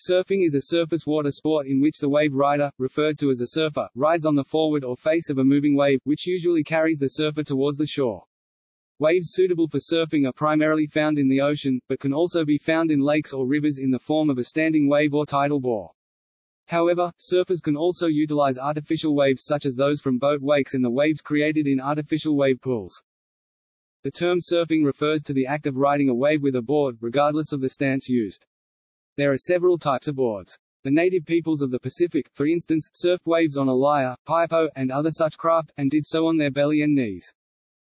Surfing is a surface water sport in which the wave rider, referred to as a surfer, rides on the forward or face of a moving wave, which usually carries the surfer towards the shore. Waves suitable for surfing are primarily found in the ocean, but can also be found in lakes or rivers in the form of a standing wave or tidal bore. However, surfers can also utilize artificial waves such as those from boat wakes and the waves created in artificial wave pools. The term surfing refers to the act of riding a wave with a board, regardless of the stance used. There are several types of boards. The native peoples of the Pacific, for instance, surfed waves on alaia, paipo, and other such craft, and did so on their belly and knees.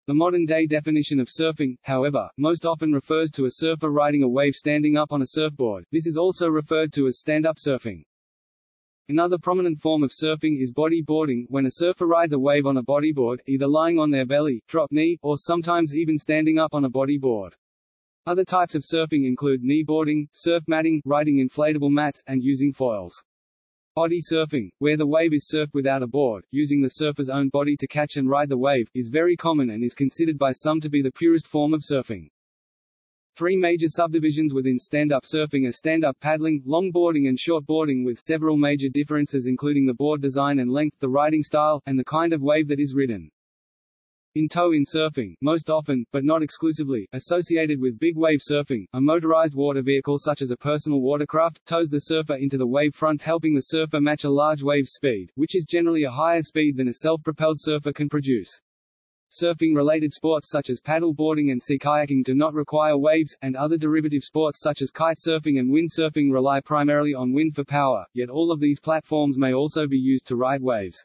The modern-day definition of surfing, however, most often refers to a surfer riding a wave standing up on a surfboard. This is also referred to as stand-up surfing. Another prominent form of surfing is bodyboarding, when a surfer rides a wave on a bodyboard, either lying on their belly, drop knee, or sometimes even standing up on a bodyboard. Other types of surfing include kneeboarding, surf matting, riding inflatable mats, and using foils. Body surfing, where the wave is surfed without a board, using the surfer's own body to catch and ride the wave, is very common and is considered by some to be the purest form of surfing. Three major subdivisions within stand-up surfing are stand-up paddling, longboarding and shortboarding with several major differences including the board design and length, the riding style, and the kind of wave that is ridden. In tow in surfing, most often, but not exclusively, associated with big wave surfing, a motorized water vehicle such as a personal watercraft, tows the surfer into the wave front helping the surfer match a large wave speed, which is generally a higher speed than a self-propelled surfer can produce. Surfing-related sports such as paddle boarding and sea kayaking do not require waves, and other derivative sports such as kite surfing and windsurfing rely primarily on wind for power, yet all of these platforms may also be used to ride waves.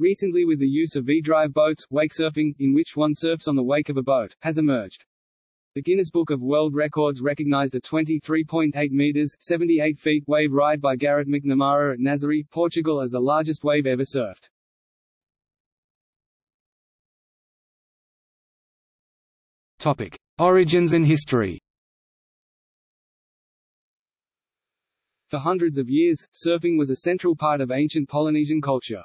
Recently with the use of V-drive boats, wakesurfing, in which one surfs on the wake of a boat, has emerged. The Guinness Book of World Records recognized a 23.8 meters 78 feet wave ride by Garrett McNamara at Nazaré, Portugal as the largest wave ever surfed. Topic: Origins and history. For hundreds of years, surfing was a central part of ancient Polynesian culture.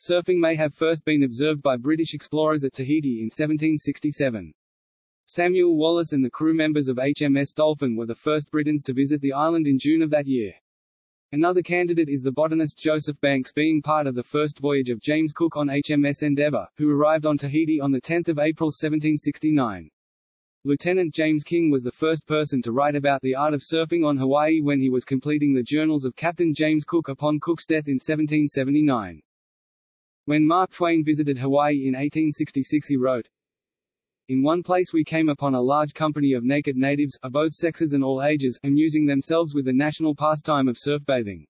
Surfing may have first been observed by British explorers at Tahiti in 1767. Samuel Wallis and the crew members of HMS Dolphin were the first Britons to visit the island in June of that year. Another candidate is the botanist Joseph Banks being part of the first voyage of James Cook on HMS Endeavour, who arrived on Tahiti on 10 April 1769. Lieutenant James King was the first person to write about the art of surfing on Hawaii when he was completing the journals of Captain James Cook upon Cook's death in 1779. When Mark Twain visited Hawaii in 1866 he wrote, In one place we came upon a large company of naked natives, of both sexes and all ages, amusing themselves with the national pastime of surf bathing.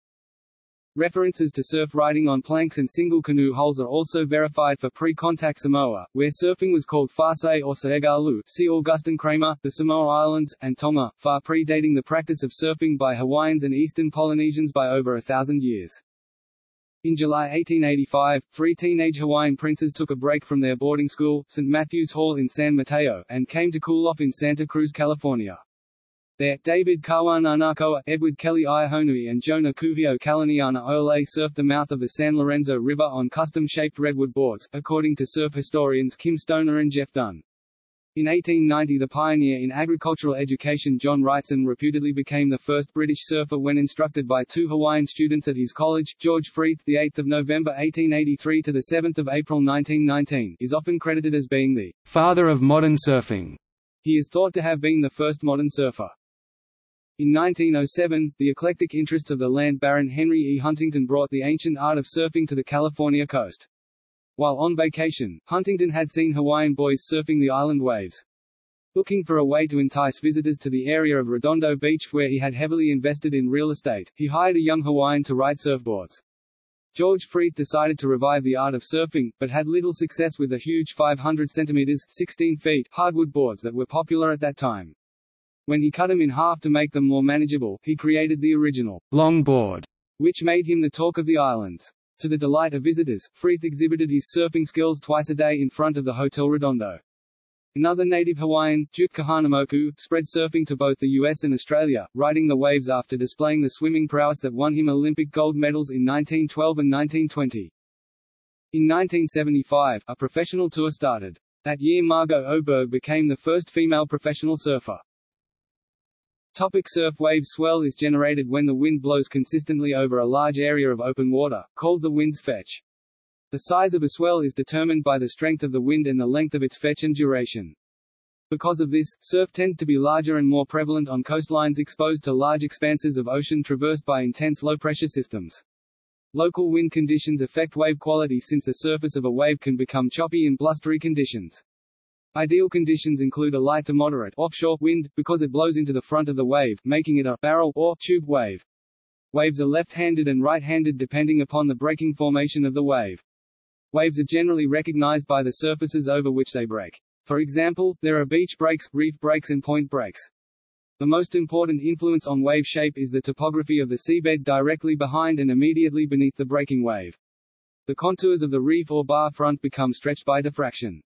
References to surf riding on planks and single canoe hulls are also verified for pre-contact Samoa, where surfing was called Fasai or Saegalu see Augustin Kramer, the Samoa Islands, and Tonga, far predating the practice of surfing by Hawaiians and Eastern Polynesians by over a thousand years. In July 1885, three teenage Hawaiian princes took a break from their boarding school, St. Matthew's Hall in San Mateo, and came to cool off in Santa Cruz, California. There, David Kawananakoa, Edward Keliiahonui and Jonah Kuhio Kalanianaole surfed the mouth of the San Lorenzo River on custom-shaped redwood boards, according to surf historians Kim Stoner and Geoff Dunn. In 1890 the pioneer in agricultural education John Wrightson reputedly became the first British surfer when instructed by two Hawaiian students at his college, George Freeth the 8th of November 1883 to the 7th of April 1919 is often credited as being the father of modern surfing. He is thought to have been the first modern surfer. In 1907, the eclectic interests of the land baron Henry E. Huntington brought the ancient art of surfing to the California coast. While on vacation, Huntington had seen Hawaiian boys surfing the island waves. Looking for a way to entice visitors to the area of Redondo Beach where he had heavily invested in real estate, he hired a young Hawaiian to ride surfboards. George Freeth decided to revive the art of surfing, but had little success with the huge 500 centimeters 16 feet hardwood boards that were popular at that time. When he cut them in half to make them more manageable, he created the original longboard, which made him the talk of the islands. To the delight of visitors, Freeth exhibited his surfing skills twice a day in front of the Hotel Redondo. Another native Hawaiian, Duke Kahanamoku, spread surfing to both the US and Australia, riding the waves after displaying the swimming prowess that won him Olympic gold medals in 1912 and 1920. In 1975, a professional tour started. That year Margo Oberg became the first female professional surfer. Topic surf wave swell is generated when the wind blows consistently over a large area of open water, called the wind's fetch. The size of a swell is determined by the strength of the wind and the length of its fetch and duration. Because of this, surf tends to be larger and more prevalent on coastlines exposed to large expanses of ocean traversed by intense low-pressure systems. Local wind conditions affect wave quality since the surface of a wave can become choppy in blustery conditions. Ideal conditions include a light to moderate offshore wind, because it blows into the front of the wave, making it a barrel or tube wave. Waves are left-handed and right-handed depending upon the breaking formation of the wave. Waves are generally recognized by the surfaces over which they break. For example, there are beach breaks, reef breaks and point breaks. The most important influence on wave shape is the topography of the seabed directly behind and immediately beneath the breaking wave. The contours of the reef or bar front become stretched by diffraction.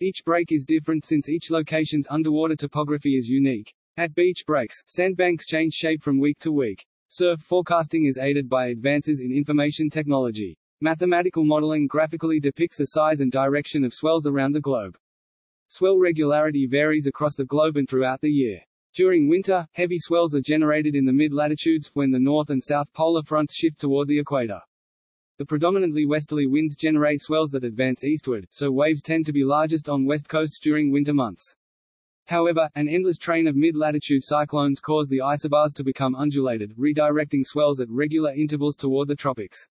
Each break is different since each location's underwater topography is unique. At beach breaks, sandbanks change shape from week to week. Surf forecasting is aided by advances in information technology. Mathematical modeling graphically depicts the size and direction of swells around the globe. Swell regularity varies across the globe and throughout the year. During winter, heavy swells are generated in the mid-latitudes, when the north and south polar fronts shift toward the equator. The predominantly westerly winds generate swells that advance eastward, so waves tend to be largest on west coasts during winter months. However, an endless train of mid-latitude cyclones cause the isobars to become undulated, redirecting swells at regular intervals toward the tropics.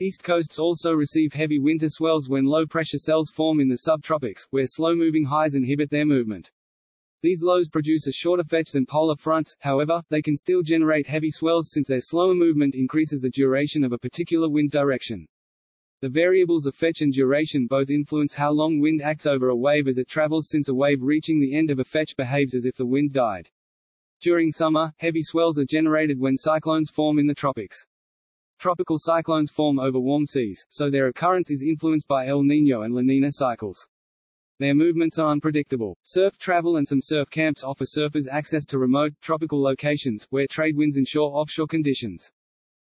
East coasts also receive heavy winter swells when low-pressure cells form in the subtropics, where slow-moving highs inhibit their movement. These lows produce a shorter fetch than polar fronts, however, they can still generate heavy swells since their slower movement increases the duration of a particular wind direction. The variables of fetch and duration both influence how long wind acts over a wave as it travels since a wave reaching the end of a fetch behaves as if the wind died. During summer, heavy swells are generated when cyclones form in the tropics. Tropical cyclones form over warm seas, so their occurrence is influenced by El Niño and La Niña cycles. Their movements are unpredictable. Surf travel and some surf camps offer surfers access to remote, tropical locations, where trade winds ensure offshore conditions.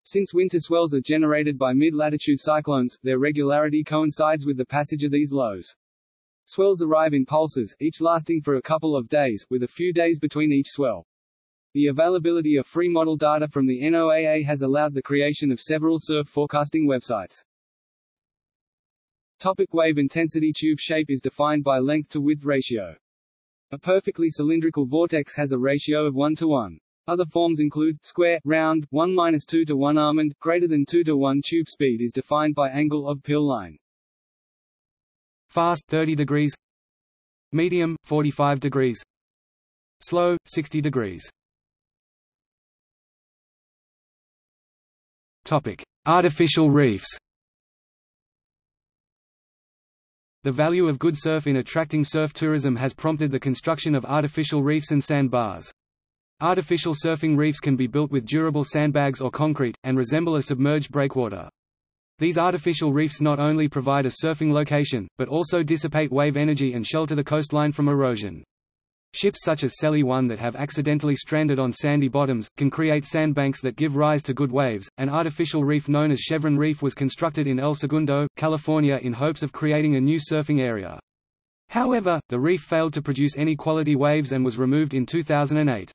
Since winter swells are generated by mid-latitude cyclones, their regularity coincides with the passage of these lows. Swells arrive in pulses, each lasting for a couple of days, with a few days between each swell. The availability of free model data from the NOAA has allowed the creation of several surf forecasting websites. Topic wave intensity Tube shape is defined by length to width ratio. A perfectly cylindrical vortex has a ratio of 1 to 1. Other forms include square, round, 1 minus 2 to 1 almond, greater than 2 to 1 tube speed is defined by angle of peel line. Fast 30 degrees. Medium 45 degrees. Slow 60 degrees. Topic: Artificial reefs. The value of good surf in attracting surf tourism has prompted the construction of artificial reefs and sandbars. Artificial surfing reefs can be built with durable sandbags or concrete, and resemble a submerged breakwater. These artificial reefs not only provide a surfing location, but also dissipate wave energy and shelter the coastline from erosion. Ships such as Selly 1 that have accidentally stranded on sandy bottoms, can create sandbanks that give rise to good waves. An artificial reef known as Chevron Reef was constructed in El Segundo, California in hopes of creating a new surfing area. However, the reef failed to produce any quality waves and was removed in 2008.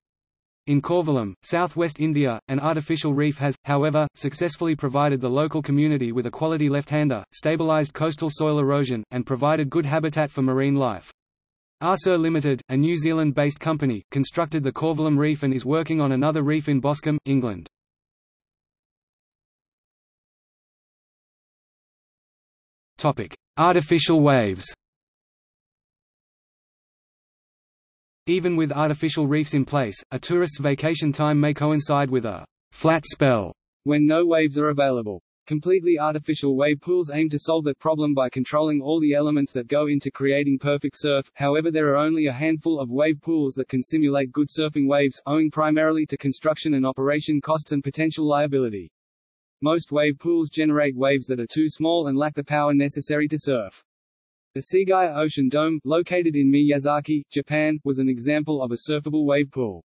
In Kovalam, southwest India, an artificial reef has, however, successfully provided the local community with a quality left-hander, stabilized coastal soil erosion, and provided good habitat for marine life. ASR Limited, a New Zealand-based company, constructed the Kovalam Reef and is working on another reef in Boscombe, England. Topic: Artificial waves Even with artificial reefs in place, a tourist's vacation time may coincide with a «flat spell» when no waves are available. Completely artificial wave pools aim to solve that problem by controlling all the elements that go into creating perfect surf, however there are only a handful of wave pools that can simulate good surfing waves, owing primarily to construction and operation costs and potential liability. Most wave pools generate waves that are too small and lack the power necessary to surf. The Seagaia Ocean Dome, located in Miyazaki, Japan, was an example of a surfable wave pool.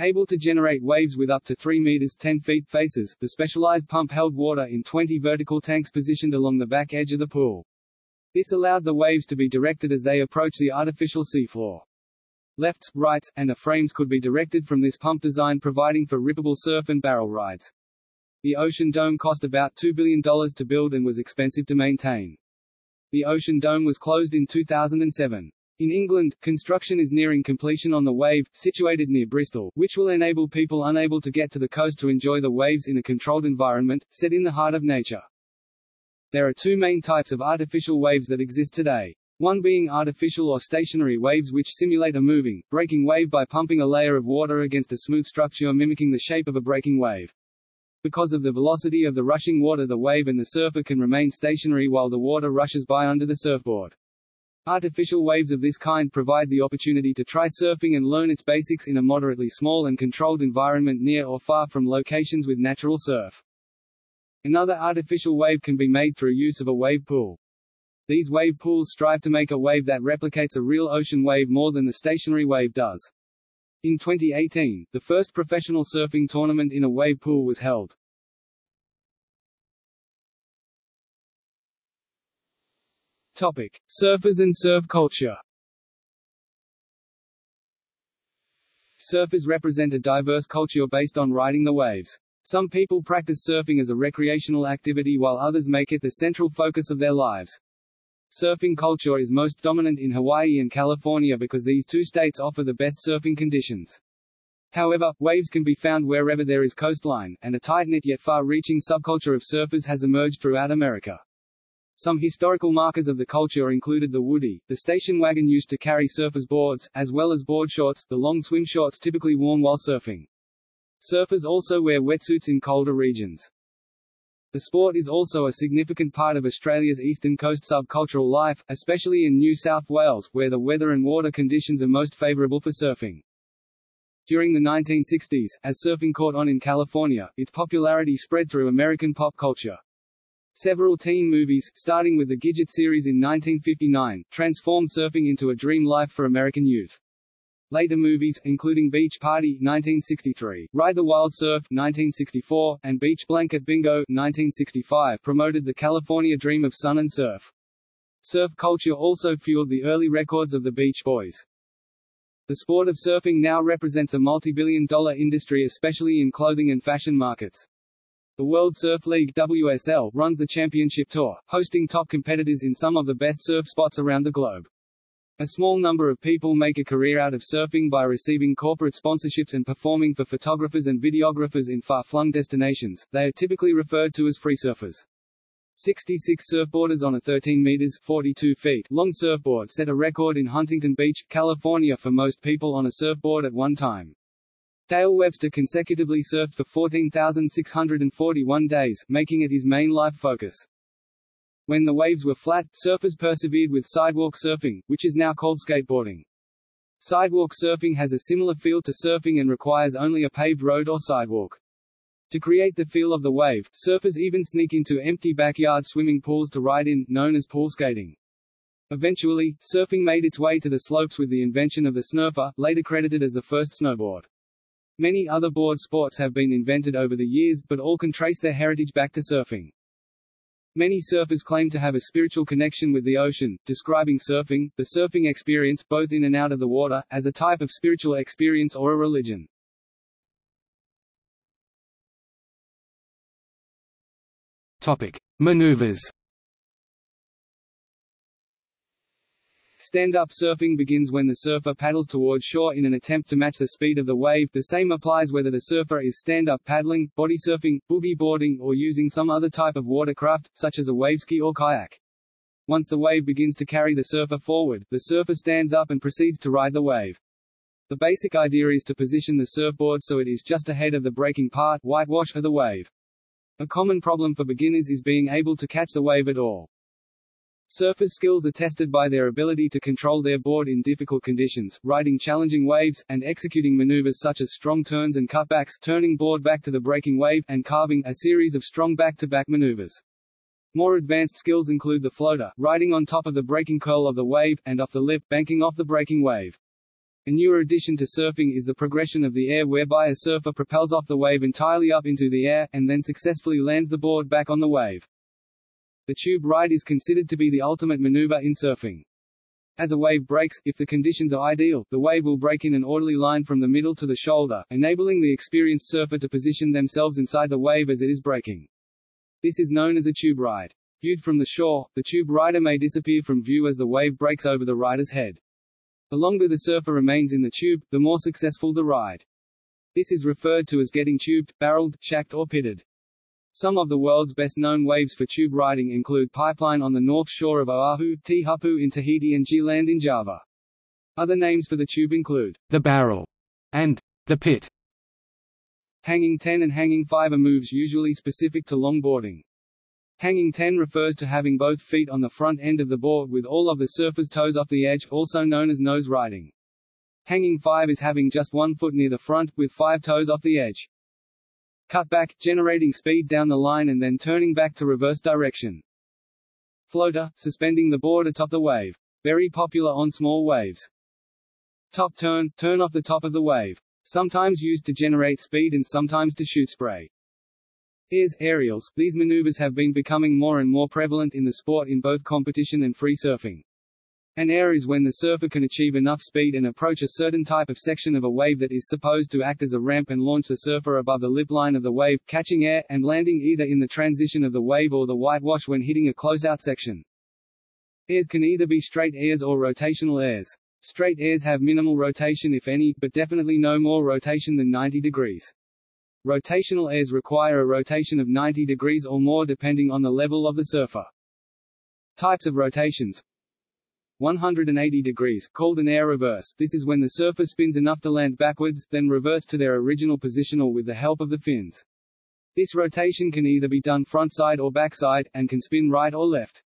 Able to generate waves with up to 3 meters 10 feet faces, the specialized pump held water in 20 vertical tanks positioned along the back edge of the pool. This allowed the waves to be directed as they approach the artificial seafloor. Lefts, rights, and a frames could be directed from this pump design providing for rippable surf and barrel rides. The Ocean Dome cost about $2 billion to build and was expensive to maintain. The Ocean Dome was closed in 2007. In England, construction is nearing completion on the Wave, situated near Bristol, which will enable people unable to get to the coast to enjoy the waves in a controlled environment, set in the heart of nature. There are two main types of artificial waves that exist today. One being artificial or stationary waves which simulate a moving, breaking wave by pumping a layer of water against a smooth structure mimicking the shape of a breaking wave. Because of the velocity of the rushing water the wave and the surfer can remain stationary while the water rushes by under the surfboard. Artificial waves of this kind provide the opportunity to try surfing and learn its basics in a moderately small and controlled environment near or far from locations with natural surf. Another artificial wave can be made through use of a wave pool. These wave pools strive to make a wave that replicates a real ocean wave more than the stationary wave does. In 2018, the first professional surfing tournament in a wave pool was held. Topic: Surfers and surf culture. Surfers represent a diverse culture based on riding the waves. Some people practice surfing as a recreational activity while others make it the central focus of their lives. Surfing culture is most dominant in Hawaii and California because these two states offer the best surfing conditions. However, waves can be found wherever there is coastline, and a tight-knit yet far-reaching subculture of surfers has emerged throughout America. Some historical markers of the culture included the woody, the station wagon used to carry surfers' boards, as well as board shorts, the long swim shorts typically worn while surfing. Surfers also wear wetsuits in colder regions. The sport is also a significant part of Australia's eastern coast subcultural life, especially in New South Wales, where the weather and water conditions are most favourable for surfing. During the 1960s, as surfing caught on in California, its popularity spread through American pop culture. Several teen movies, starting with the Gidget series in 1959, transformed surfing into a dream life for American youth. Later movies, including Beach Party 1963, Ride the Wild Surf 1964, and Beach Blanket Bingo 1965 promoted the California dream of sun and surf. Surf culture also fueled the early records of the Beach Boys. The sport of surfing now represents a multi-billion dollar industry especially in clothing and fashion markets. The World Surf League WSL runs the championship tour, hosting top competitors in some of the best surf spots around the globe. A small number of people make a career out of surfing by receiving corporate sponsorships and performing for photographers and videographers in far-flung destinations. They are typically referred to as free surfers. 66 surfboarders on a 13 meters 42 feet long surfboard set a record in Huntington Beach, California for most people on a surfboard at one time. Dale Webster consecutively surfed for 14,641 days, making it his main life focus. When the waves were flat, surfers persevered with sidewalk surfing, which is now called skateboarding. Sidewalk surfing has a similar feel to surfing and requires only a paved road or sidewalk. To create the feel of the wave, surfers even sneak into empty backyard swimming pools to ride in, known as pool skating. Eventually, surfing made its way to the slopes with the invention of the snurfer, later credited as the first snowboard. Many other board sports have been invented over the years, but all can trace their heritage back to surfing. Many surfers claim to have a spiritual connection with the ocean, describing surfing, the surfing experience both in and out of the water, as a type of spiritual experience or a religion. Topic: Maneuvers. Stand-up surfing begins when the surfer paddles towards shore in an attempt to match the speed of the wave. The same applies whether the surfer is stand-up paddling, body surfing, boogie boarding or using some other type of watercraft, such as a waveski or kayak. Once the wave begins to carry the surfer forward, the surfer stands up and proceeds to ride the wave. The basic idea is to position the surfboard so it is just ahead of the breaking part whitewash of the wave. A common problem for beginners is being able to catch the wave at all. Surfers' skills are tested by their ability to control their board in difficult conditions, riding challenging waves, and executing maneuvers such as strong turns and cutbacks, turning board back to the breaking wave, and carving, a series of strong back-to-back -back maneuvers. More advanced skills include the floater, riding on top of the breaking curl of the wave, and off the lip, banking off the breaking wave. A newer addition to surfing is the progression of the air whereby a surfer propels off the wave entirely up into the air, and then successfully lands the board back on the wave. The tube ride is considered to be the ultimate maneuver in surfing. As a wave breaks, if the conditions are ideal, the wave will break in an orderly line from the middle to the shoulder, enabling the experienced surfer to position themselves inside the wave as it is breaking. This is known as a tube ride. Viewed from the shore, the tube rider may disappear from view as the wave breaks over the rider's head. The longer the surfer remains in the tube, the more successful the ride. This is referred to as getting tubed, barreled, shacked or pitted. Some of the world's best-known waves for tube riding include Pipeline on the north shore of Oahu, Teahupoo in Tahiti and G-Land in Java. Other names for the tube include the barrel and the pit. Hanging 10 and hanging 5 are moves usually specific to longboarding. Hanging 10 refers to having both feet on the front end of the board with all of the surfer's toes off the edge, also known as nose riding. Hanging 5 is having just one foot near the front, with five toes off the edge. Cut back, generating speed down the line and then turning back to reverse direction. Floater, suspending the board atop the wave. Very popular on small waves. Top turn, turn off the top of the wave. Sometimes used to generate speed and sometimes to shoot spray. Airs, aerials, these maneuvers have been becoming more and more prevalent in the sport in both competition and free surfing. An air is when the surfer can achieve enough speed and approach a certain type of section of a wave that is supposed to act as a ramp and launch the surfer above the lip line of the wave, catching air, and landing either in the transition of the wave or the whitewash when hitting a closeout section. Airs can either be straight airs or rotational airs. Straight airs have minimal rotation if any, but definitely no more rotation than 90 degrees. Rotational airs require a rotation of 90 degrees or more depending on the level of the surfer. Types of rotations 180 degrees, called an air reverse. This is when the surfer spins enough to land backwards, then reverts to their original position or with the help of the fins. This rotation can either be done frontside or backside, and can spin right or left.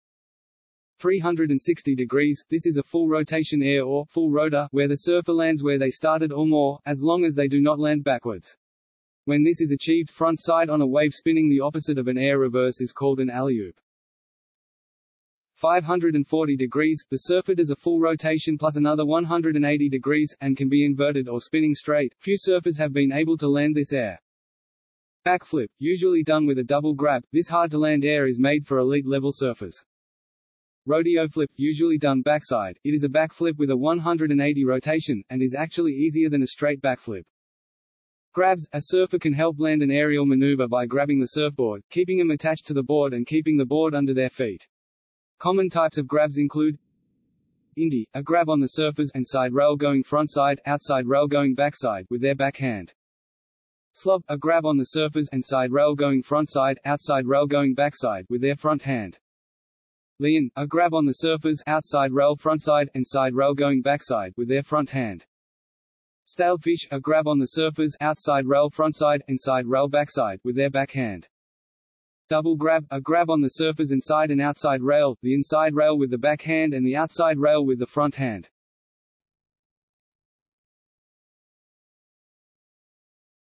360 degrees, this is a full rotation air or full rotor, where the surfer lands where they started or more, as long as they do not land backwards. When this is achieved frontside on a wave spinning the opposite of an air reverse is called an alley-oop. 540 degrees, the surfer does a full rotation plus another 180 degrees, and can be inverted or spinning straight. Few surfers have been able to land this air. Backflip, usually done with a double grab, this hard-to-land air is made for elite-level surfers. Rodeo flip, usually done backside, it is a backflip with a 180 rotation, and is actually easier than a straight backflip. Grabs, a surfer can help land an aerial maneuver by grabbing the surfboard, keeping them attached to the board and keeping the board under their feet. Common types of grabs include Indy, a grab on the surface and side rail going frontside, outside rail going backside with their backhand. Slob, a grab on the surface and side rail going frontside, outside rail going backside with their front hand. Lien, a grab on the surface, outside rail frontside, and side rail going backside with their front hand. Stalefish, a grab on the surface, outside rail frontside, and side rail backside with their backhand. Double grab, a grab on the surfer's inside and outside rail, the inside rail with the back hand and the outside rail with the front hand.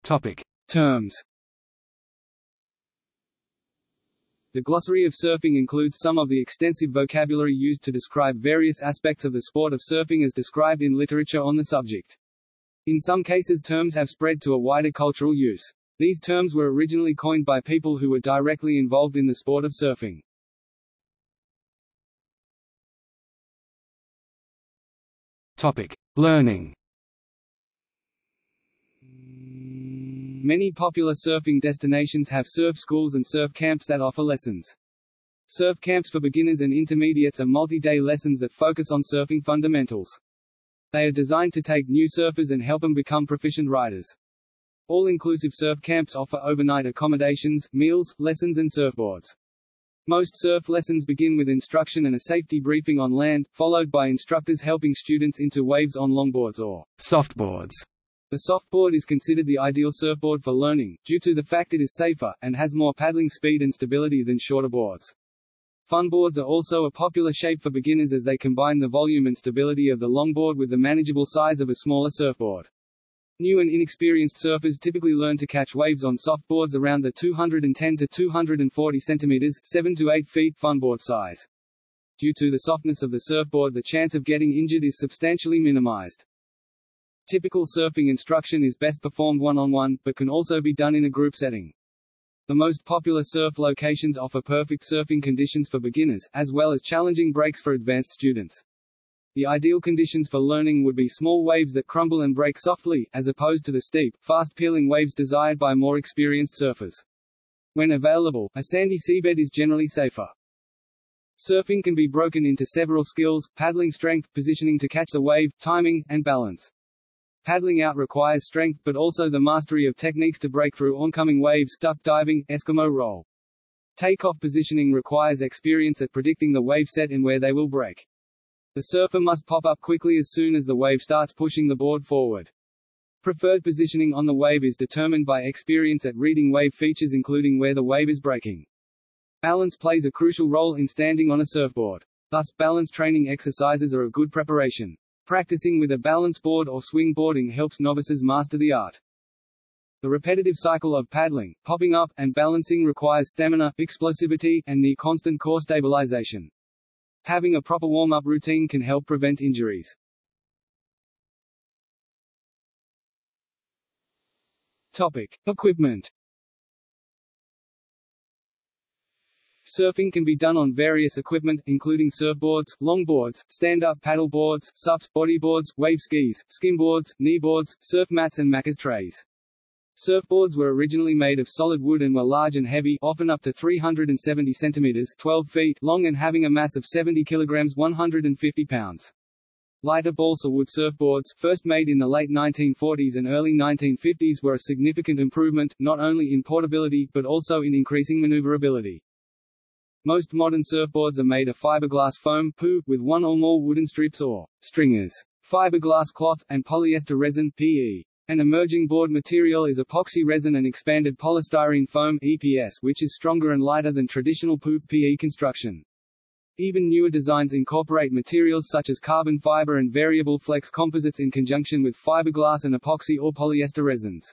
Topic. Terms The glossary of surfing includes some of the extensive vocabulary used to describe various aspects of the sport of surfing as described in literature on the subject. In some cases terms have spread to a wider cultural use. These terms were originally coined by people who were directly involved in the sport of surfing. Topic: Learning. Many popular surfing destinations have surf schools and surf camps that offer lessons. Surf camps for beginners and intermediates are multi-day lessons that focus on surfing fundamentals. They are designed to take new surfers and help them become proficient riders. All-inclusive surf camps offer overnight accommodations, meals, lessons and surfboards. Most surf lessons begin with instruction and a safety briefing on land, followed by instructors helping students into waves on longboards or softboards. The softboard is considered the ideal surfboard for learning, due to the fact it is safer, and has more paddling speed and stability than shorter boards. Funboards are also a popular shape for beginners as they combine the volume and stability of the longboard with the manageable size of a smaller surfboard. New and inexperienced surfers typically learn to catch waves on softboards around the 210 to 240 centimeters 7 to 8 feet funboard size. Due to the softness of the surfboard the chance of getting injured is substantially minimized. Typical surfing instruction is best performed one-on-one, -on -one, but can also be done in a group setting. The most popular surf locations offer perfect surfing conditions for beginners, as well as challenging breaks for advanced students. The ideal conditions for learning would be small waves that crumble and break softly, as opposed to the steep, fast-peeling waves desired by more experienced surfers. When available, a sandy seabed is generally safer. Surfing can be broken into several skills, paddling strength, positioning to catch the wave, timing, and balance. Paddling out requires strength but also the mastery of techniques to break through oncoming waves duck diving, Eskimo roll. Takeoff positioning requires experience at predicting the wave set and where they will break. The surfer must pop up quickly as soon as the wave starts pushing the board forward. Preferred positioning on the wave is determined by experience at reading wave features including where the wave is breaking. Balance plays a crucial role in standing on a surfboard. Thus, balance training exercises are a good preparation. Practicing with a balance board or swing boarding helps novices master the art. The repetitive cycle of paddling, popping up, and balancing requires stamina, explosivity, and near constant core stabilization. Having a proper warm-up routine can help prevent injuries. Topic: Equipment Surfing can be done on various equipment, including surfboards, longboards, stand-up paddle boards, SUPs, bodyboards, wave skis, skimboards, kneeboards, surf mats and Macca's trays. Surfboards were originally made of solid wood and were large and heavy often up to 370 centimeters 12 feet long and having a mass of 70 kilograms 150 pounds. Lighter balsa wood surfboards, first made in the late 1940s and early 1950s were a significant improvement, not only in portability, but also in increasing maneuverability. Most modern surfboards are made of fiberglass foam PU, with one or more wooden strips or stringers, fiberglass cloth, and polyester resin PE. An emerging board material is epoxy resin and expanded polystyrene foam EPS, which is stronger and lighter than traditional PU PE construction. Even newer designs incorporate materials such as carbon fiber and variable flex composites in conjunction with fiberglass and epoxy or polyester resins.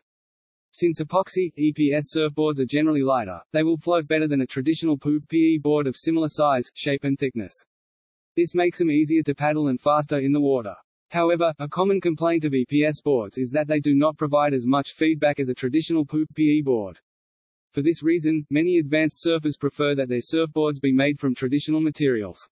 Since epoxy, EPS surfboards are generally lighter, they will float better than a traditional PU PE board of similar size, shape and thickness. This makes them easier to paddle and faster in the water. However, a common complaint of EPS boards is that they do not provide as much feedback as a traditional PU PE board. For this reason, many advanced surfers prefer that their surfboards be made from traditional materials.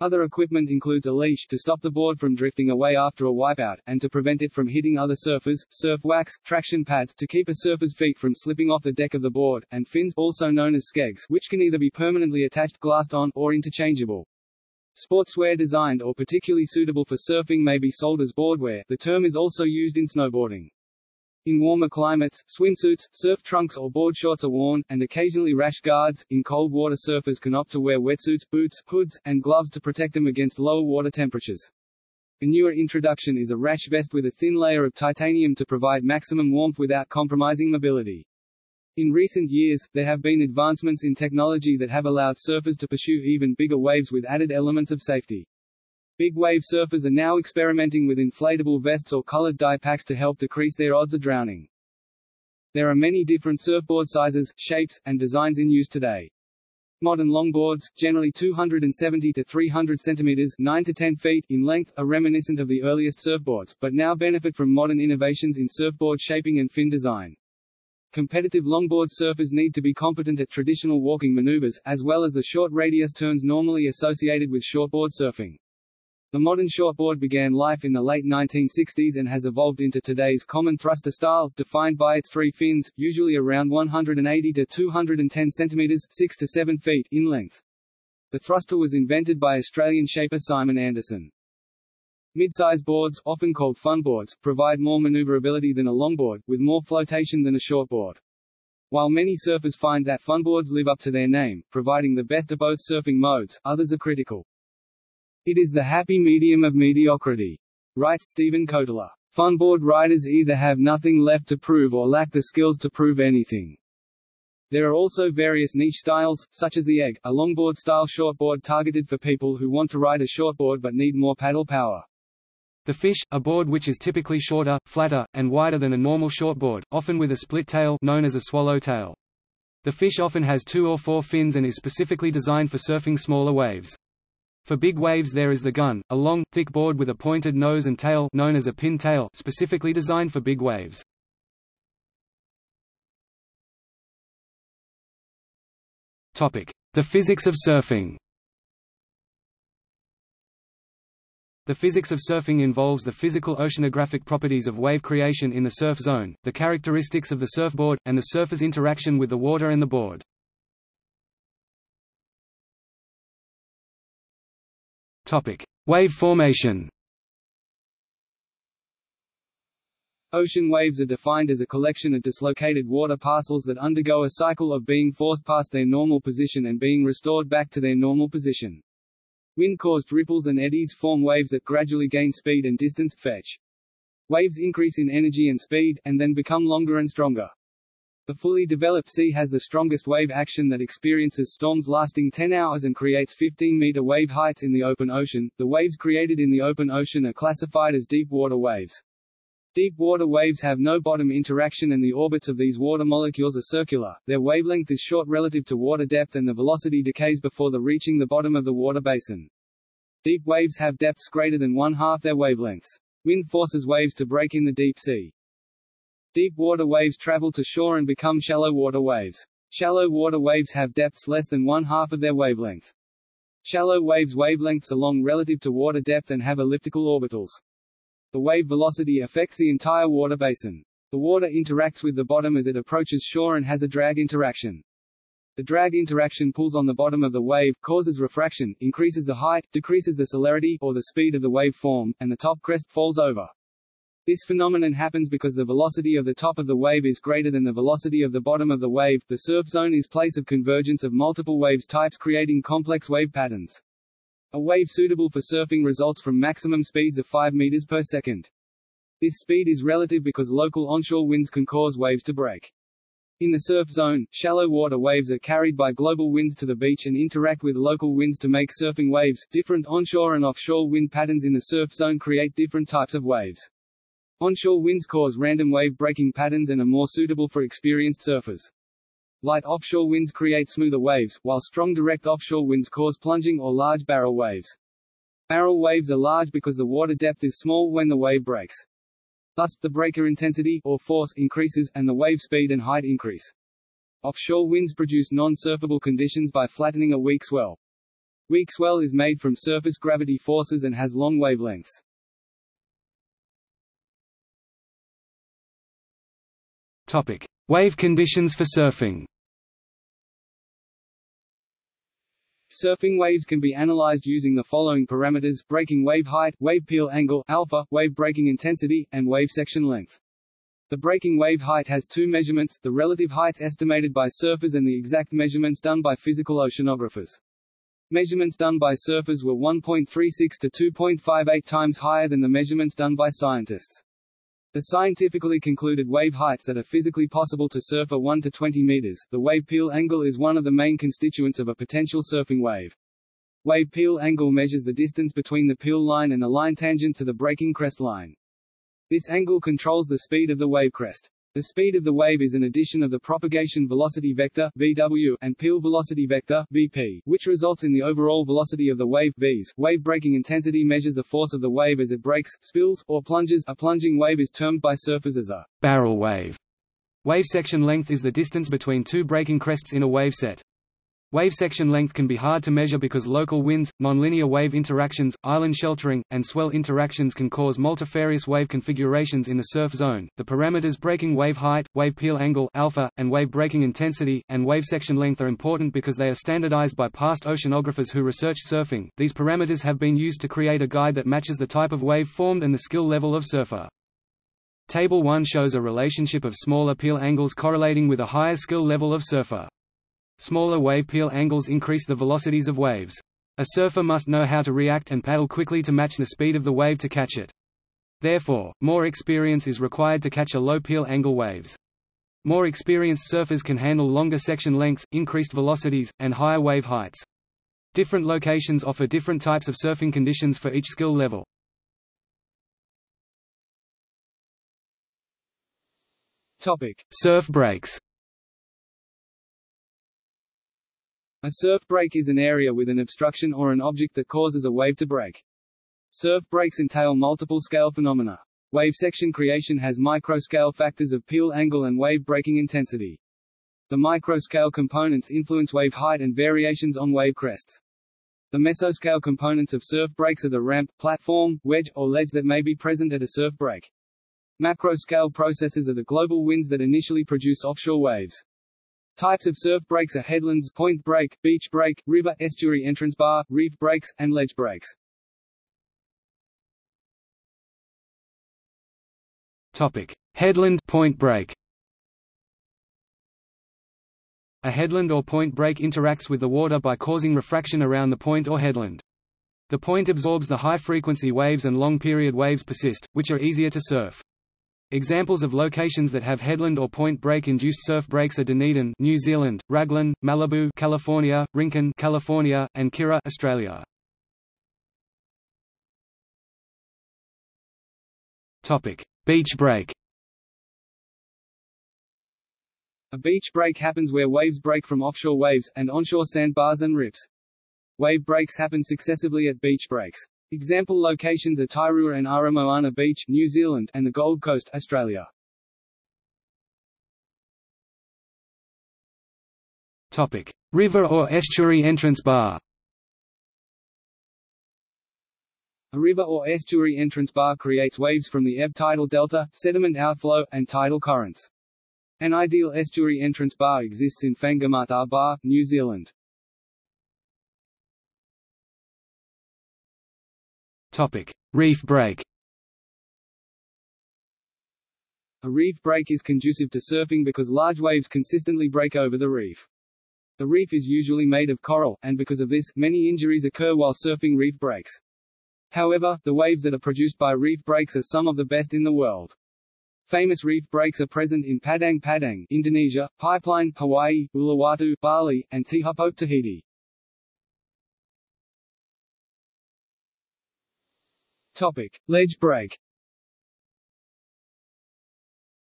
Other equipment includes a leash to stop the board from drifting away after a wipeout, and to prevent it from hitting other surfers, surf wax, traction pads to keep a surfer's feet from slipping off the deck of the board, and fins also known as skegs which can either be permanently attached glassed on, or interchangeable. Sportswear designed or particularly suitable for surfing may be sold as boardwear the term is also used in snowboarding. In warmer climates, swimsuits, surf trunks or board shorts are worn, and occasionally rash guards. In cold water surfers can opt to wear wetsuits, boots, hoods, and gloves to protect them against low water temperatures. A newer introduction is a rash vest with a thin layer of titanium to provide maximum warmth without compromising mobility. In recent years, there have been advancements in technology that have allowed surfers to pursue even bigger waves with added elements of safety. Big wave surfers are now experimenting with inflatable vests or colored dye packs to help decrease their odds of drowning. There are many different surfboard sizes, shapes, and designs in use today. Modern longboards, generally 270 to 300 centimeters 9 to 10 feet in length, are reminiscent of the earliest surfboards, but now benefit from modern innovations in surfboard shaping and fin design. Competitive longboard surfers need to be competent at traditional walking maneuvers, as well as the short radius turns normally associated with shortboard surfing. The modern shortboard began life in the late 1960s and has evolved into today's common thruster style, defined by its three fins, usually around 180 to 210 centimeters 6 to 7 feet in length. The thruster was invented by Australian shaper Simon Anderson. Mid-size boards, often called funboards, provide more maneuverability than a longboard, with more flotation than a shortboard. While many surfers find that funboards live up to their name, providing the best of both surfing modes, others are critical. It is the happy medium of mediocrity, writes Steven Kotler. Funboard riders either have nothing left to prove or lack the skills to prove anything. There are also various niche styles, such as the egg, a longboard-style shortboard targeted for people who want to ride a shortboard but need more paddle power. The fish, a board which is typically shorter, flatter, and wider than a normal shortboard, often with a split tail known as a swallow tail. The fish often has two or four fins and is specifically designed for surfing smaller waves. For big waves there is the gun, a long, thick board with a pointed nose and tail known as a pin tail specifically designed for big waves. The physics of surfing The physics of surfing involves the physical oceanographic properties of wave creation in the surf zone, the characteristics of the surfboard, and the surfer's interaction with the water and the board. Wave formation Ocean waves are defined as a collection of dislocated water parcels that undergo a cycle of being forced past their normal position and being restored back to their normal position. Wind-caused ripples and eddies form waves that gradually gain speed and distance fetch. Waves increase in energy and speed, and then become longer and stronger. The fully developed sea has the strongest wave action that experiences storms lasting 10 hours and creates 15-meter wave heights in the open ocean. The waves created in the open ocean are classified as deep water waves. Deep water waves have no bottom interaction and the orbits of these water molecules are circular, their wavelength is short relative to water depth and the velocity decays before the reaching the bottom of the water basin. Deep waves have depths greater than one-half their wavelengths. Wind forces waves to break in the deep sea. Deep water waves travel to shore and become shallow water waves. Shallow water waves have depths less than one-half of their wavelength. Shallow waves wavelengths are long relative to water depth and have elliptical orbitals. The wave velocity affects the entire water basin. The water interacts with the bottom as it approaches shore and has a drag interaction. The drag interaction pulls on the bottom of the wave, causes refraction, increases the height, decreases the celerity or the speed of the wave form, and the top crest falls over. This phenomenon happens because the velocity of the top of the wave is greater than the velocity of the bottom of the wave. The surf zone is place of convergence of multiple waves types creating complex wave patterns. A wave suitable for surfing results from maximum speeds of 5 meters per second. This speed is relative because local onshore winds can cause waves to break. In the surf zone, shallow water waves are carried by global winds to the beach and interact with local winds to make surfing waves. Different onshore and offshore wind patterns in the surf zone create different types of waves. Onshore winds cause random wave breaking patterns and are more suitable for experienced surfers. Light offshore winds create smoother waves, while strong direct offshore winds cause plunging or large barrel waves. Barrel waves are large because the water depth is small when the wave breaks. Thus, the breaker intensity or force increases, and the wave speed and height increase. Offshore winds produce non-surfable conditions by flattening a weak swell. Weak swell is made from surface gravity forces and has long wavelengths. Topic: Wave conditions for surfing. Surfing waves can be analyzed using the following parameters breaking wave height, wave peel angle alpha, wave breaking intensity, and wave section length. The breaking wave height has two measurements, the relative heights estimated by surfers and the exact measurements done by physical oceanographers. Measurements done by surfers were 1.36 to 2.58 times higher than the measurements done by scientists. The scientifically concluded wave heights that are physically possible to surf are 1 to 20 meters. The wave peel angle is one of the main constituents of a potential surfing wave. Wave peel angle measures the distance between the peel line and the line tangent to the breaking crest line. This angle controls the speed of the wave crest. The speed of the wave is an addition of the propagation velocity vector (VW) and peel velocity vector (VP), which results in the overall velocity of the wave (Vs). Wave breaking intensity measures the force of the wave as it breaks, spills, or plunges. A plunging wave is termed by surfers as a barrel wave. Wave section length is the distance between two breaking crests in a wave set. Wave section length can be hard to measure because local winds, nonlinear wave interactions, island sheltering, and swell interactions can cause multifarious wave configurations in the surf zone. The parameters breaking wave height, wave peel angle alpha, and wave breaking intensity, and wave section length are important because they are standardized by past oceanographers who researched surfing. These parameters have been used to create a guide that matches the type of wave formed and the skill level of surfer. Table 1 shows a relationship of smaller peel angles correlating with a higher skill level of surfer. Smaller wave peel angles increase the velocities of waves. A surfer must know how to react and paddle quickly to match the speed of the wave to catch it. Therefore, more experience is required to catch a low peel angle waves. More experienced surfers can handle longer section lengths, increased velocities, and higher wave heights. Different locations offer different types of surfing conditions for each skill level. Topic: Surf breaks. A surf break is an area with an obstruction or an object that causes a wave to break. Surf breaks entail multiple scale phenomena. Wave section creation has microscale factors of peel angle and wave breaking intensity. The microscale components influence wave height and variations on wave crests. The mesoscale components of surf breaks are the ramp, platform, wedge, or ledge that may be present at a surf break. Macro-scale processes are the global winds that initially produce offshore waves. Types of surf breaks are headlands, point break, beach break, river, estuary entrance bar, reef breaks, and ledge breaks. Topic: Headland point break. A headland or point break interacts with the water by causing refraction around the point or headland. The point absorbs the high-frequency waves and long-period waves persist, which are easier to surf. Examples of locations that have headland or point break-induced surf breaks are Dunedin, New Zealand, Raglan, Malibu, California, Rincon, California, and Kirra, Australia. Topic: Beach break. A beach break happens where waves break from offshore waves, and onshore sandbars and rips. Wave breaks happen successively at beach breaks. Example locations are Tairua and Aramoana Beach, New Zealand, and the Gold Coast, Australia. Topic: River or estuary entrance bar. A river or estuary entrance bar creates waves from the ebb tidal delta, sediment outflow, and tidal currents. An ideal estuary entrance bar exists in Whangamata Bar, New Zealand. Reef break. A reef break is conducive to surfing because large waves consistently break over the reef. The reef is usually made of coral, and because of this, many injuries occur while surfing reef breaks. However, the waves that are produced by reef breaks are some of the best in the world. Famous reef breaks are present in Padang Padang, Indonesia, Pipeline, Hawaii, Uluwatu, Bali, and Teahupoo, Tahiti. Topic: Ledge break.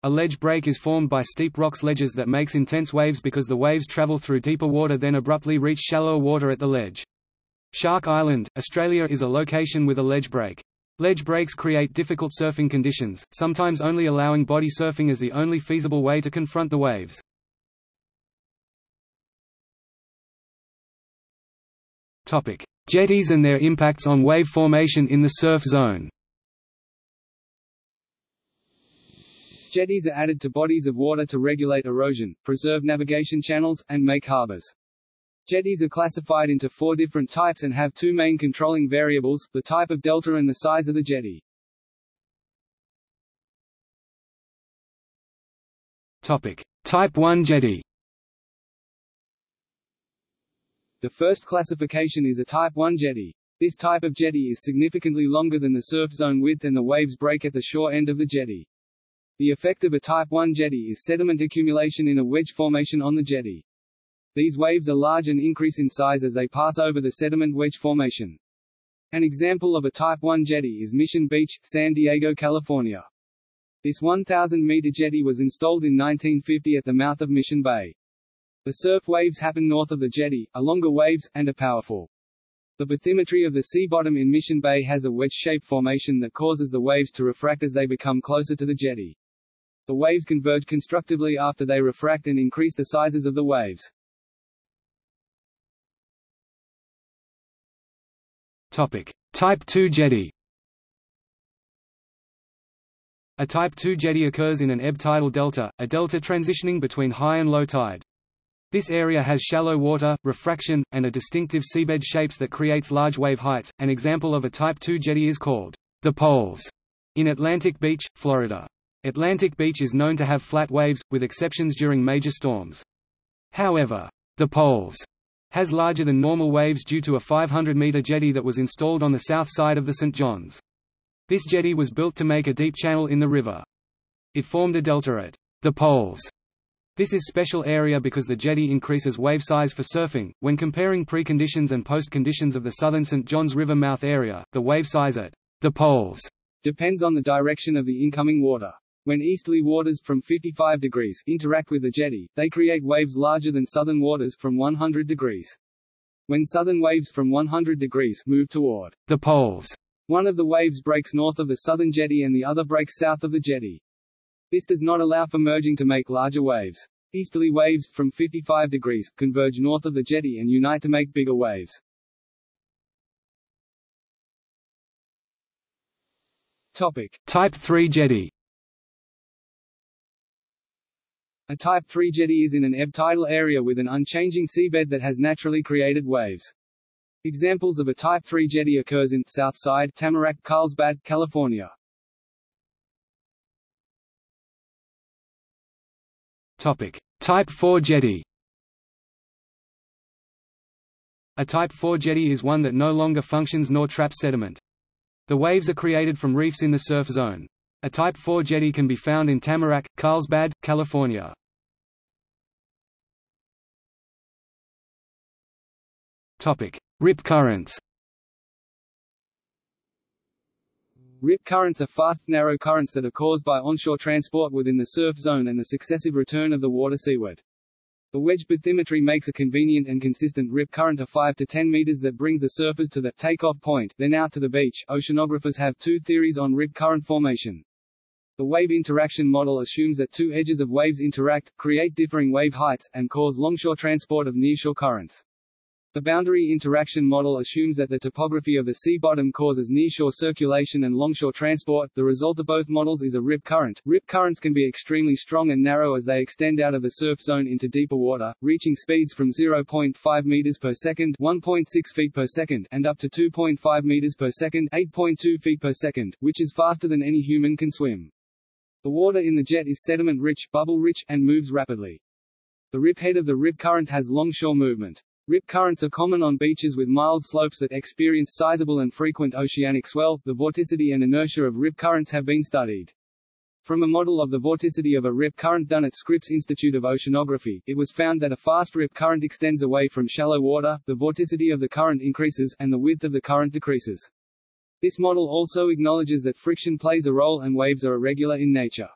A ledge break is formed by steep rocks ledges that makes intense waves because the waves travel through deeper water then abruptly reach shallower water at the ledge. Shark Island, Australia is a location with a ledge break. Ledge breaks create difficult surfing conditions, sometimes only allowing body surfing as the only feasible way to confront the waves. Topic: Jetties and their impacts on wave formation in the surf zone. Jetties are added to bodies of water to regulate erosion, preserve navigation channels, and make harbors. Jetties are classified into four different types and have two main controlling variables, the type of delta and the size of the jetty. Topic: Type 1 jetty. The first classification is a Type 1 jetty. This type of jetty is significantly longer than the surf zone width and the waves break at the shore end of the jetty. The effect of a Type 1 jetty is sediment accumulation in a wedge formation on the jetty. These waves are large and increase in size as they pass over the sediment wedge formation. An example of a Type 1 jetty is Mission Beach, San Diego, California. This 1,000-meter jetty was installed in 1950 at the mouth of Mission Bay. The surf waves happen north of the jetty, are longer waves, and are powerful. The bathymetry of the sea bottom in Mission Bay has a wedge-shaped formation that causes the waves to refract as they become closer to the jetty. The waves converge constructively after they refract and increase the sizes of the waves. Topic: Type 2 jetty. A Type 2 jetty occurs in an ebb tidal delta, a delta transitioning between high and low tide. This area has shallow water, refraction, and a distinctive seabed shapes that creates large wave heights. An example of a Type 2 jetty is called the Poles in Atlantic Beach, Florida. Atlantic Beach is known to have flat waves, with exceptions during major storms. However, the Poles has larger than normal waves due to a 500-meter jetty that was installed on the south side of the St. Johns. This jetty was built to make a deep channel in the river. It formed a delta at the Poles this is special area because the jetty increases wave size for surfing. When comparing preconditions and post-conditions of the southern St. Johns River mouth area, the wave size at the poles depends on the direction of the incoming water. When easterly waters from 55 degrees interact with the jetty, they create waves larger than southern waters from 100 degrees. When southern waves from 100 degrees move toward the poles, one of the waves breaks north of the southern jetty and the other breaks south of the jetty. This does not allow for merging to make larger waves. Easterly waves, from 55 degrees, converge north of the jetty and unite to make bigger waves. Topic. Type 3 jetty A Type 3 jetty is in an ebb tidal area with an unchanging seabed that has naturally created waves. Examples of a Type 3 jetty occurs in Southside, Tamarack, Carlsbad, California. Type 4 jetty A Type 4 jetty is one that no longer functions nor traps sediment. The waves are created from reefs in the surf zone. A Type 4 jetty can be found in Tamarack, Carlsbad, California. Rip currents. Rip currents are fast, narrow currents that are caused by onshore transport within the surf zone and the successive return of the water seaward. The wedge bathymetry makes a convenient and consistent rip current of 5 to 10 meters that brings the surfers to the takeoff point, then out to the beach. Oceanographers have two theories on rip current formation. The wave interaction model assumes that two edges of waves interact, create differing wave heights, and cause longshore transport of nearshore currents. The boundary interaction model assumes that the topography of the sea bottom causes nearshore circulation and longshore transport. The result of both models is a rip current. Rip currents can be extremely strong and narrow as they extend out of the surf zone into deeper water, reaching speeds from 0.5 meters per second, 1.6 feet per second, and up to 2.5 meters per second, 8.2 feet per second, which is faster than any human can swim. The water in the jet is sediment-rich, bubble-rich, and moves rapidly. The rip head of the rip current has longshore movement. Rip currents are common on beaches with mild slopes that experience sizable and frequent oceanic swell. The vorticity and inertia of rip currents have been studied. From a model of the vorticity of a rip current done at Scripps Institute of Oceanography, it was found that a fast rip current extends away from shallow water, the vorticity of the current increases, and the width of the current decreases. This model also acknowledges that friction plays a role and waves are irregular in nature.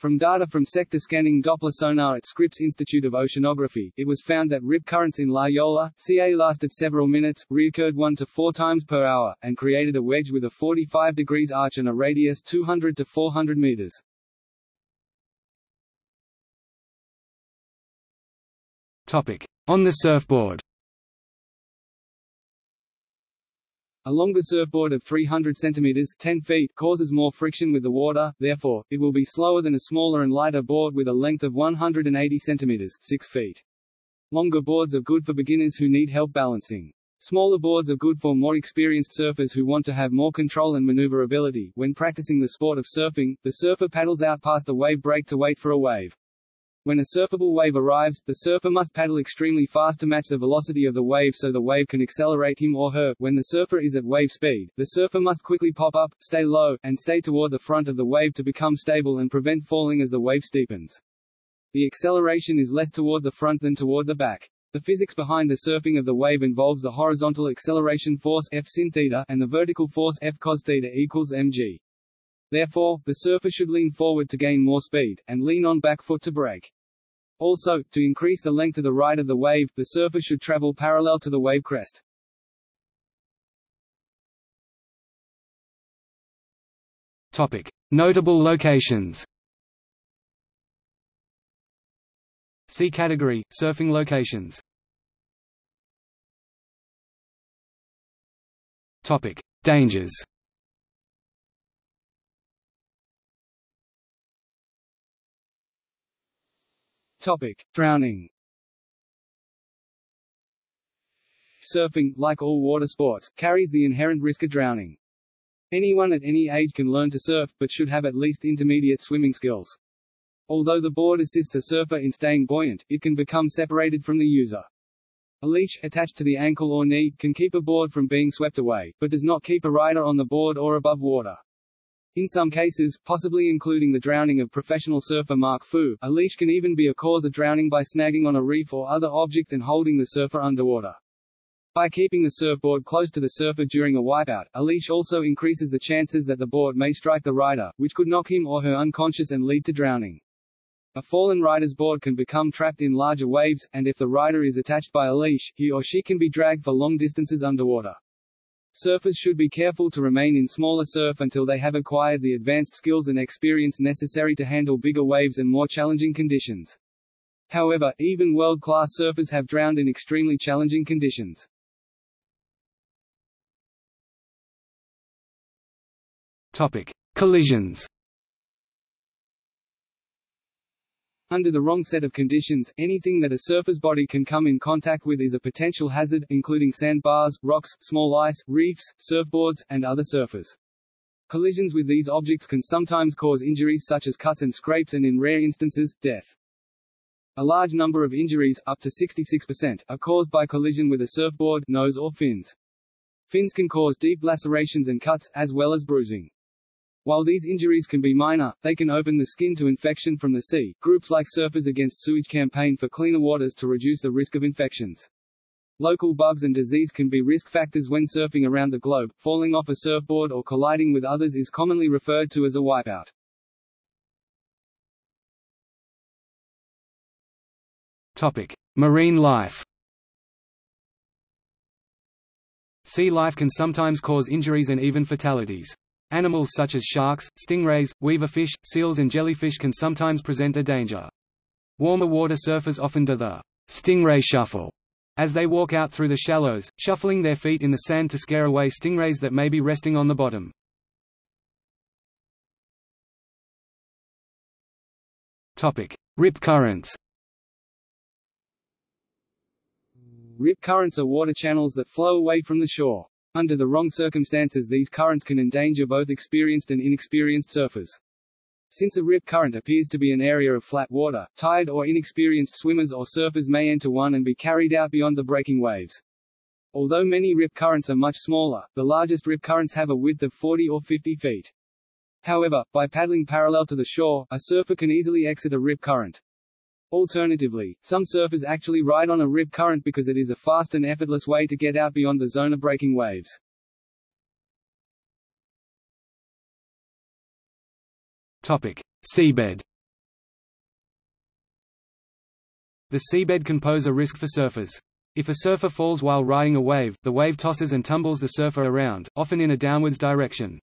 From data from sector scanning Doppler sonar at Scripps Institute of Oceanography, it was found that rip currents in La Jolla, CA lasted several minutes, reoccurred 1 to 4 times per hour, and created a wedge with a 45 degrees arch and a radius 200 to 400 meters. Topic: On the surfboard. A longer surfboard of 300 centimeters 10 feet causes more friction with the water, therefore, it will be slower than a smaller and lighter board with a length of 180 centimeters 6 feet. Longer boards are good for beginners who need help balancing. Smaller boards are good for more experienced surfers who want to have more control and maneuverability. When practicing the sport of surfing, the surfer paddles out past the wave break to wait for a wave. When a surfable wave arrives, the surfer must paddle extremely fast to match the velocity of the wave so the wave can accelerate him or her. When the surfer is at wave speed, the surfer must quickly pop up, stay low, and stay toward the front of the wave to become stable and prevent falling as the wave steepens. The acceleration is less toward the front than toward the back. The physics behind the surfing of the wave involves the horizontal acceleration force F sin theta and the vertical force F cos theta equals mg. Therefore, the surfer should lean forward to gain more speed, and lean on back foot to brake. Also, to increase the length of the ride of the wave, the surfer should travel parallel to the wave crest. Topic: Notable locations. See category: Surfing locations. Topic: Dangers. Topic: Drowning. Surfing, like all water sports, carries the inherent risk of drowning. Anyone at any age can learn to surf, but should have at least intermediate swimming skills. Although the board assists a surfer in staying buoyant, it can become separated from the user. A leash, attached to the ankle or knee, can keep a board from being swept away, but does not keep a rider on the board or above water. In some cases, possibly including the drowning of professional surfer Mark Foo, a leash can even be a cause of drowning by snagging on a reef or other object and holding the surfer underwater. By keeping the surfboard close to the surfer during a wipeout, a leash also increases the chances that the board may strike the rider, which could knock him or her unconscious and lead to drowning. A fallen rider's board can become trapped in larger waves, and if the rider is attached by a leash, he or she can be dragged for long distances underwater. Surfers should be careful to remain in smaller surf until they have acquired the advanced skills and experience necessary to handle bigger waves and more challenging conditions. However, even world-class surfers have drowned in extremely challenging conditions. Topic: Collisions. Under the wrong set of conditions, anything that a surfer's body can come in contact with is a potential hazard, including sandbars, rocks, small ice, reefs, surfboards, and other surfers. Collisions with these objects can sometimes cause injuries such as cuts and scrapes and in rare instances, death. A large number of injuries, up to 66%, are caused by collision with a surfboard, nose or fins. Fins can cause deep lacerations and cuts, as well as bruising. While these injuries can be minor, they can open the skin to infection from the sea. Groups like Surfers Against Sewage campaign for cleaner waters to reduce the risk of infections. Local bugs and disease can be risk factors when surfing around the globe. Falling off a surfboard or colliding with others is commonly referred to as a wipeout. Topic: Marine life. Sea life can sometimes cause injuries and even fatalities. Animals such as sharks, stingrays, weaverfish, seals and jellyfish can sometimes present a danger. Warmer water surfers often do the stingray shuffle as they walk out through the shallows, shuffling their feet in the sand to scare away stingrays that may be resting on the bottom. Rip currents Rip currents are water channels that flow away from the shore. Under the wrong circumstances these currents can endanger both experienced and inexperienced surfers. Since a rip current appears to be an area of flat water, tired or inexperienced swimmers or surfers may enter one and be carried out beyond the breaking waves. Although many rip currents are much smaller, the largest rip currents have a width of 40 or 50 feet. However, by paddling parallel to the shore, a surfer can easily exit a rip current. Alternatively, some surfers actually ride on a rip current because it is a fast and effortless way to get out beyond the zone of breaking waves. Topic: Seabed. The seabed can pose a risk for surfers. If a surfer falls while riding a wave, the wave tosses and tumbles the surfer around, often in a downwards direction.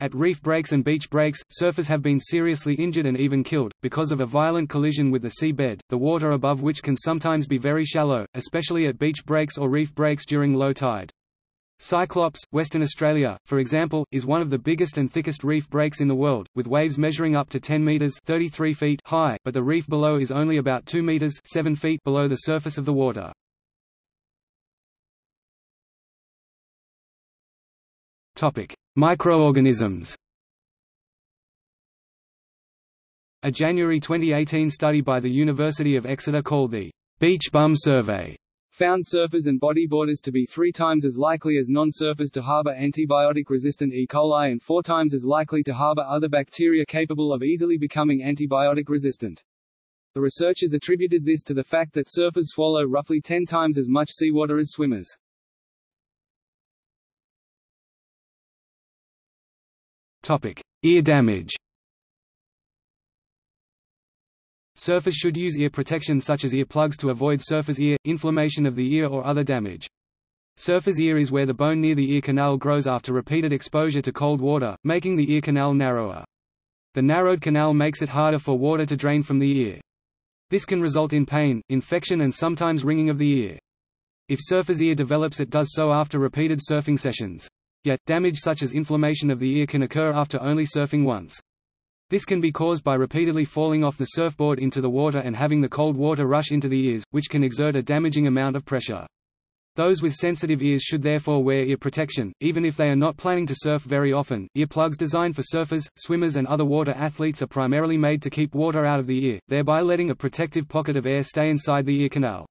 At reef breaks and beach breaks, surfers have been seriously injured and even killed, because of a violent collision with the sea bed, the water above which can sometimes be very shallow, especially at beach breaks or reef breaks during low tide. Cyclops, Western Australia, for example, is one of the biggest and thickest reef breaks in the world, with waves measuring up to 10 metres 33 feet high, but the reef below is only about 2 metres 7 feet below the surface of the water. Topic: Microorganisms. A January 2018 study by the University of Exeter called the Beach Bum Survey found surfers and bodyboarders to be three times as likely as non-surfers to harbor antibiotic-resistant E. coli and four times as likely to harbor other bacteria capable of easily becoming antibiotic-resistant. The researchers attributed this to the fact that surfers swallow roughly 10 times as much seawater as swimmers. Topic: Ear damage. Surfers should use ear protection such as earplugs to avoid surfer's ear, inflammation of the ear or other damage. Surfer's ear is where the bone near the ear canal grows after repeated exposure to cold water, making the ear canal narrower. The narrowed canal makes it harder for water to drain from the ear. This can result in pain, infection and sometimes ringing of the ear. If surfer's ear develops it does so after repeated surfing sessions. Yet, damage such as inflammation of the ear can occur after only surfing once. This can be caused by repeatedly falling off the surfboard into the water and having the cold water rush into the ears, which can exert a damaging amount of pressure. Those with sensitive ears should therefore wear ear protection, even if they are not planning to surf very often. Earplugs designed for surfers, swimmers and other water athletes are primarily made to keep water out of the ear, thereby letting a protective pocket of air stay inside the ear canal.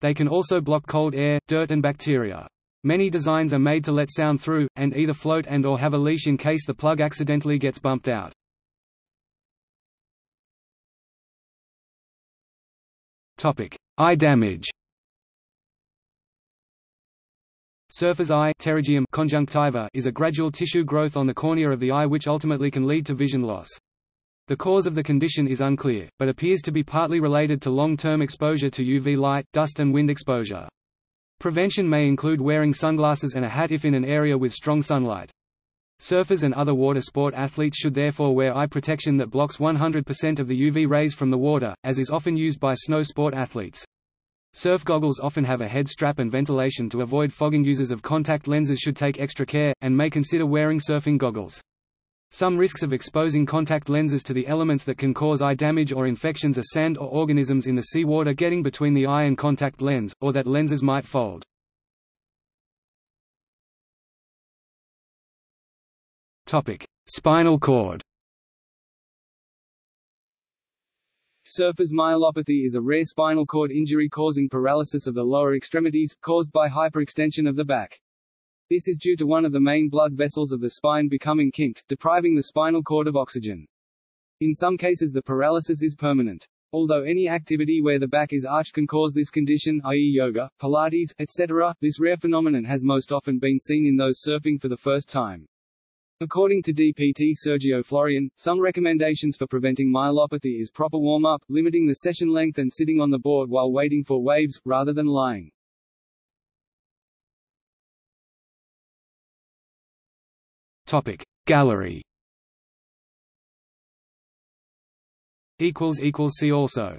They can also block cold air, dirt and bacteria. Many designs are made to let sound through, and either float and or have a leash in case the plug accidentally gets bumped out. Eye damage Surfer's eye pterygium conjunctiva is a gradual tissue growth on the cornea of the eye which ultimately can lead to vision loss. The cause of the condition is unclear, but appears to be partly related to long-term exposure to UV light, dust and wind exposure. Prevention may include wearing sunglasses and a hat if in an area with strong sunlight. Surfers and other water sport athletes should therefore wear eye protection that blocks 100% of the UV rays from the water, as is often used by snow sport athletes. Surf goggles often have a head strap and ventilation to avoid fogging. Users of contact lenses should take extra care, and may consider wearing surfing goggles. Some risks of exposing contact lenses to the elements that can cause eye damage or infections are sand or organisms in the seawater getting between the eye and contact lens, or that lenses might fold. Spinal cord Surfer's myelopathy is a rare spinal cord injury causing paralysis of the lower extremities, caused by hyperextension of the back. This is due to one of the main blood vessels of the spine becoming kinked, depriving the spinal cord of oxygen. In some cases the paralysis is permanent. Although any activity where the back is arched can cause this condition i.e. yoga, pilates, etc., this rare phenomenon has most often been seen in those surfing for the first time. According to DPT Sergio Florian, some recommendations for preventing myelopathy is proper warm-up, limiting the session length and sitting on the board while waiting for waves, rather than lying. Topic. Gallery. Equals equals see also